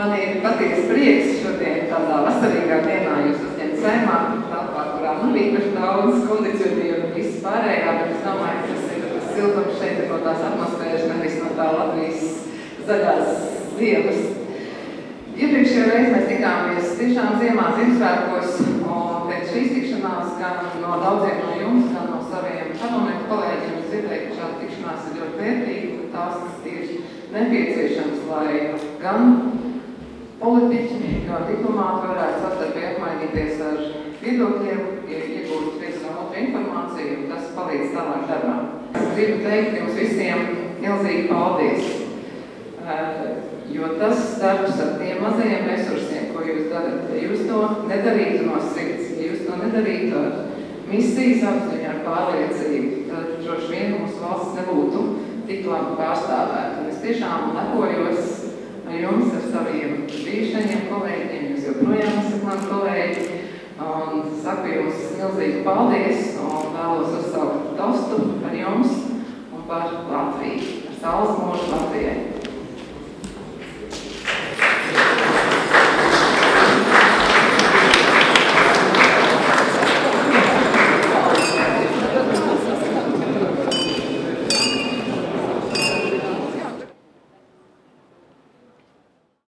Man ir patiesi prieks šodien tādā vasarīgā dienā jūs uzņemt sēmā, telpā, kurā nav īpaši daudz kondicionieru un viss pārējā, bet es domāju, ka tas ir siltums šeit no tās atmosfēras, nevis no tā Latvijas zaļās dienas. Iepriekšējā reizē mēs tikāmies tiešām ziemā Ziemassvētkos, un pēc šīs tikšanās gan no daudziem no jums, gan no saviem parlamentu kolēģiem dzirdēju, ka šāda tikšanās ir ļoti vērtīga, tās ir nepieciešams, lai gan politiķi, gan diplomāti varētu savstarpēji apmainīties ar viedokļiem, iegūt viens no otru informāciju, un tas palīdz tālāk darbā. Es gribu teikt jums visiem milzīgi paldies! Jo tas darbs ar tiem mazajiem resursiem, ko jūs darat, jūs to nedarītu no sirds, jūs to nedarītu ar misijas apziņu, ar pārliecību, tad droši vien mūsu valsts nebūtu tik labi pārstāvēta. Un es tiešām lepojos ar jums, ar saviem bijušajiem kolēģiem, jūs joprojām esat mani kolēģi, un saku jums milzīgi paldies, un vēlos uzsaukt tostu par jums un par Latviju, ar saules mūžu Latvijai.